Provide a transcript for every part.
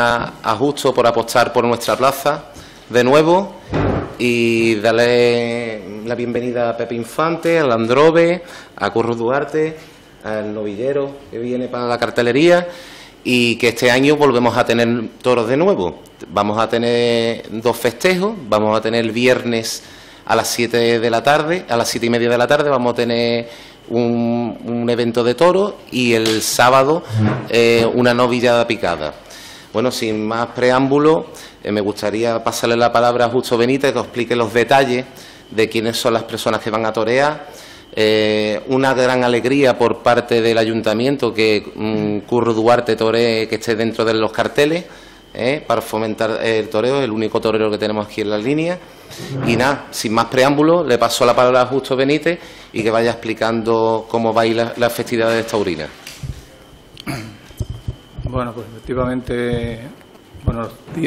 a Justo por apostar por nuestra plaza de nuevo y darle la bienvenida a Pepe Infante, al Androbe, a Curro Duarte, al novillero que viene para la cartelería y que este año volvemos a tener toros de nuevo. Vamos a tener dos festejos, vamos a tener el viernes a las 7 de la tarde, a las siete y media de la tarde vamos a tener un, evento de toros y el sábado eh, una novillada picada. Bueno, sin más preámbulo, eh, me gustaría pasarle la palabra a Justo Benítez que explique los detalles de quiénes son las personas que van a torear. Eh, una gran alegría por parte del ayuntamiento que mm, Curro Duarte toree que esté dentro de los carteles eh, para fomentar el toreo, el único torero que tenemos aquí en la línea. Y nada, sin más preámbulo, le paso la palabra a Justo Benítez y que vaya explicando cómo va a ir la, la festividad de taurina. Bueno, pues efectivamente,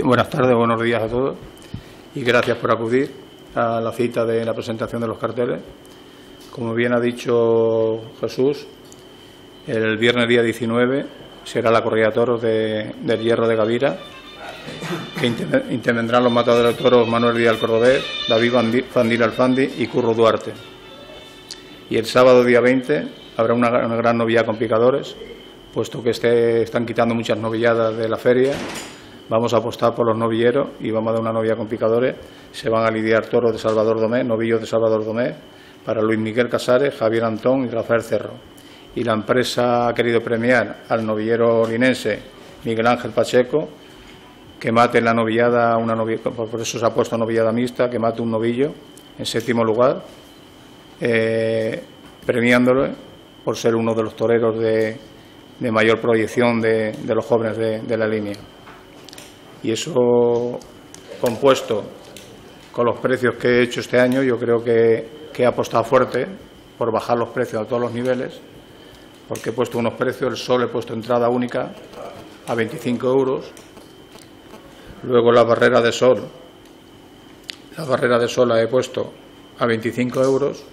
buenas tardes, buenos días a todos y gracias por acudir a la cita de la presentación de los carteles. Como bien ha dicho Jesús, el viernes día 19 será la corrida de toros del Hierro de Gavira, que intervendrán los matadores de toros Manuel Díaz Cordobés, David Fandil Alfandi y Curro Duarte. Y el sábado día 20 habrá una, gran novia con picadores puesto que este, están quitando muchas novilladas de la feria, vamos a apostar por los novilleros y vamos a dar una novia con picadores. Se van a lidiar toros de Salvador Domé, novillos de Salvador Domé, para Luis Miguel Casares, Javier Antón y Rafael Cerro. Y la empresa ha querido premiar al novillero linense Miguel Ángel Pacheco, que mate la novillada, una por eso se ha puesto novillada mixta, que mate un novillo en séptimo lugar, eh, premiándolo por ser uno de los toreros de, de mayor proyección de, los jóvenes de, la línea. Y eso compuesto con los precios que he hecho este año, yo creo que, he apostado fuerte por bajar los precios a todos los niveles, porque he puesto unos precios, el sol he puesto entrada única a 25 euros, luego la barrera de sol, la barrera de sol la he puesto a 25 euros,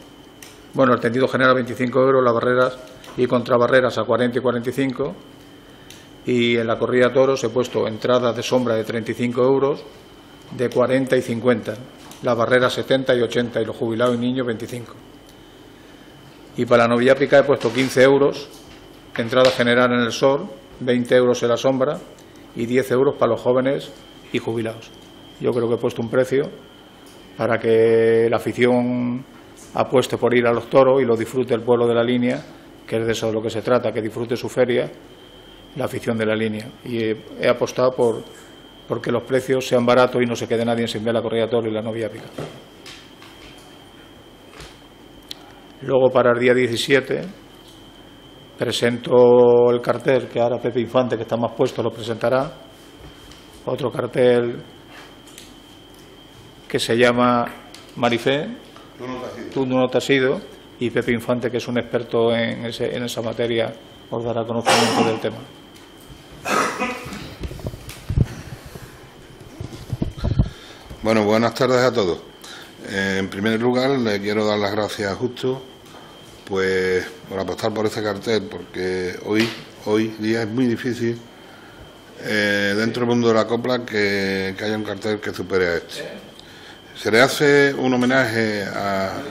bueno, el tendido general a 25 euros, las barreras y contra barreras a 40 y 45 y en la corrida toros he puesto entrada de sombra de 35 euros de 40 y 50 la barrera 70 y 80 y los jubilados y niños 25 y para la novia pica he puesto 15 euros entrada general en el sol 20 euros en la sombra y 10 euros para los jóvenes y jubilados. Yo creo que he puesto un precio para que la afición apueste por ir a los toros y lo disfrute el pueblo de la línea que es de eso de lo que se trata, que disfrute su feria la afición de la línea. Y he, apostado por porque los precios sean baratos y no se quede nadie sin ver la corrida toro y la novia pica. Luego, para el día 17, presento el cartel que ahora Pepe Infante, que está más puesto, lo presentará. Otro cartel que se llama Marifé, tú no te has ido y Pepe Infante, que es un experto en, esa materia, os dará conocimiento del tema. Bueno, buenas tardes a todos. Eh, en primer lugar, le quiero dar las gracias a Justo pues, por apostar por este cartel, porque hoy, hoy día es muy difícil eh, dentro del mundo de la copla que, haya un cartel que supere a este. Se le hace un homenaje a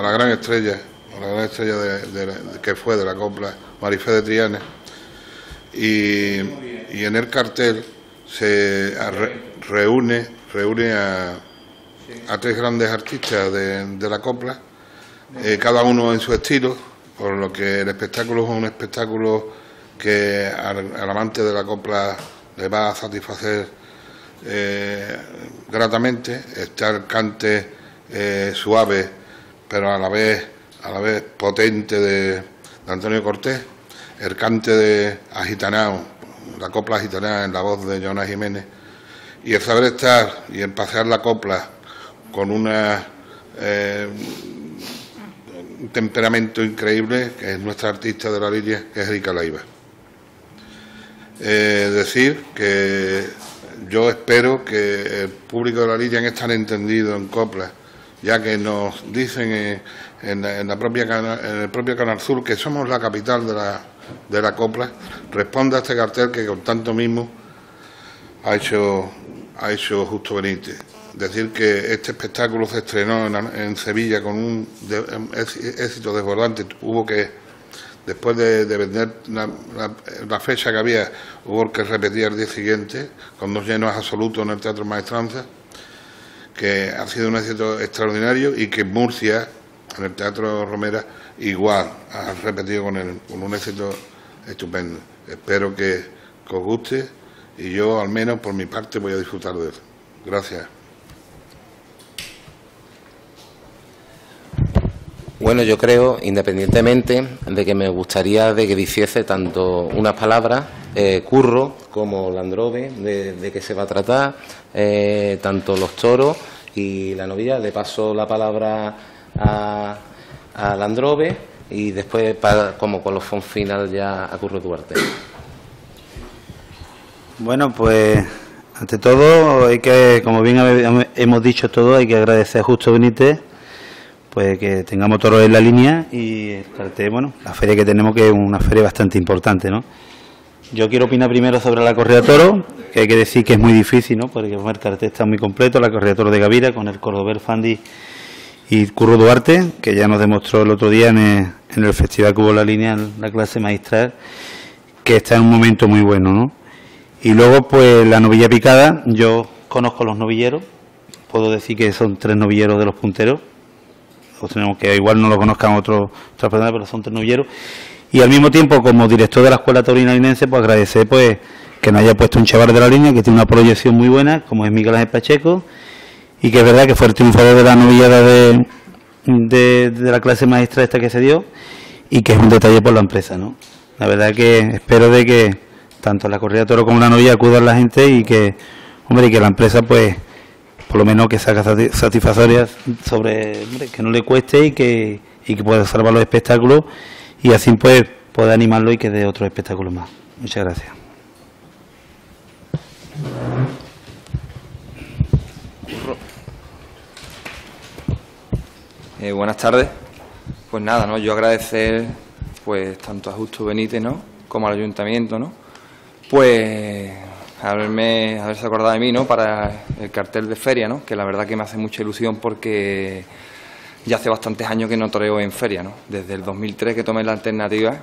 la gran estrella la gran estrella de, que fue de la copla Marifé de Triana y, en el cartel se reúne reúne a, tres grandes artistas de, la copla eh, cada uno en su estilo por lo que el espectáculo es un espectáculo que al, amante de la copla le va a satisfacer eh, gratamente está el cante eh, suave pero a la vez a la vez potente de, Antonio Cortés, el cante de Agitanao, la copla agitanao en la voz de Jonas Jiménez, y el saber estar y el pasear la copla con eh, un temperamento increíble, que es nuestra artista de la línea, que es Erika Laiva. Eh, decir que yo espero que el público de la línea es tan entendido en copla, ya que nos dicen en, la, propia en el propio Canal Sur que somos la capital de la, de la copla, responde a este cartel que con tanto mismo ha hecho, ha hecho Justo Benítez. Decir que este espectáculo se estrenó en, Sevilla con un éxito desbordante. Hubo que, después de, vender la, fecha que había, hubo que repetir el día siguiente, con dos llenos absolutos en el Teatro Maestranza, que ha sido un éxito extraordinario y que Murcia, en el Teatro Romera, igual ha repetido con, con un éxito estupendo. Espero que, que os guste y yo, al menos por mi parte, voy a disfrutar de eso. Gracias. Bueno, yo creo, independientemente de que me gustaría de que diciese tanto unas palabras, eh, Curro como Landrove, de, de qué se va a tratar, eh, tanto los toros y la novia. Le paso la palabra a, a Landrove y después, para, como colofón final, ya a Curro Duarte. Bueno, pues ante todo, hay que, como bien hemos dicho todo, hay que agradecer a Justo Benítez pues que tengamos toros en la línea y el bueno, la feria que tenemos que es una feria bastante importante, ¿no? Yo quiero opinar primero sobre la correa toro, que hay que decir que es muy difícil, ¿no? Porque el cartel está muy completo, la correa toro de Gavira con el Cordover Fandi y Curro Duarte, que ya nos demostró el otro día en el, festival que hubo la línea, en la clase magistral, que está en un momento muy bueno, ¿no? Y luego, pues la novilla picada, yo conozco los novilleros, puedo decir que son tres novilleros de los punteros, pues tenemos que igual no lo conozcan otros otras personas, pero son ternovilleros. Y al mismo tiempo, como director de la Escuela Taurina Linense, pues agradecer pues que nos haya puesto un chaval de la línea que tiene una proyección muy buena, como es Miguel Ángel Pacheco, y que es verdad que fue el triunfador de la novillada de, de, la clase maestra esta que se dio, y que es un detalle por la empresa, ¿no? La verdad que espero de que tanto la corrida de toro como la novilla acudan la gente y que, hombre, y que la empresa pues por lo menos que saca satisfactorias sobre que no le cueste y que, y que pueda salvar los espectáculos y así pues pueda animarlo y que dé otros espectáculos más. Muchas gracias. Eh, buenas tardes. Pues nada, ¿no? Yo agradecer pues tanto a Justo Benítez, ¿no? como al ayuntamiento, ¿no? Pues haberme, haberse acordado de mí ¿no? para el cartel de feria, ¿no? que la verdad que me hace mucha ilusión porque ya hace bastantes años que no toreo en feria, ¿no? desde el 2003 que tomé la alternativa,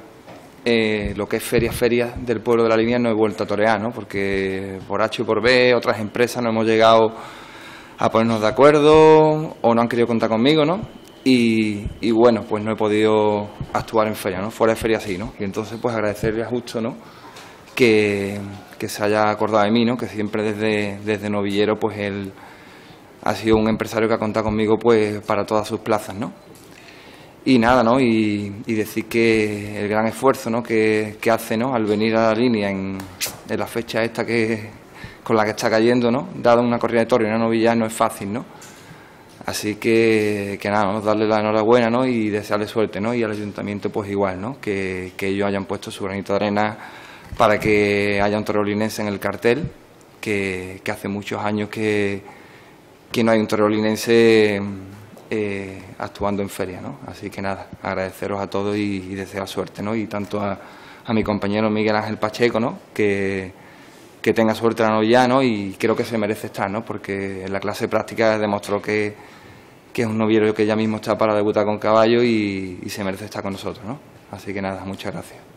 eh, lo que es feria, feria del pueblo de la línea no he vuelto a torear, ¿no? porque por H y por B, otras empresas no hemos llegado a ponernos de acuerdo o no han querido contar conmigo, ¿no? Y, y, bueno, pues no he podido actuar en feria, ¿no? Fuera de feria sí, ¿no? Y entonces pues agradecerle a Justo, ¿no? Que, que se haya acordado de mí, ¿no? que siempre desde, desde novillero pues él ha sido un empresario que ha contado conmigo pues para todas sus plazas, ¿no? Y nada, ¿no? Y, decir que el gran esfuerzo ¿no? que, hace ¿no? al venir a la línea en, la fecha esta que con la que está cayendo, ¿no? Dado una corrida de toro y una novilla no es fácil, ¿no? Así que, que nada, ¿no? darle la enhorabuena ¿no? y desearle suerte, ¿no? Y al ayuntamiento pues igual, ¿no? Que, que ellos hayan puesto su granito de arena para que haya un torreolinense en el cartel, que, hace muchos años que, no hay un torreolinense eh, actuando en feria, ¿no? Así que nada, agradeceros a todos y, desear suerte, ¿no? Y tanto a, a, mi compañero Miguel Ángel Pacheco, ¿no? Que, que tenga suerte la novia, ¿no? Y creo que se merece estar, ¿no? Porque en la clase práctica demostró que, que es un noviero que ya mismo está para debutar con caballo y, y se merece estar con nosotros, ¿no? Así que nada, muchas gracias.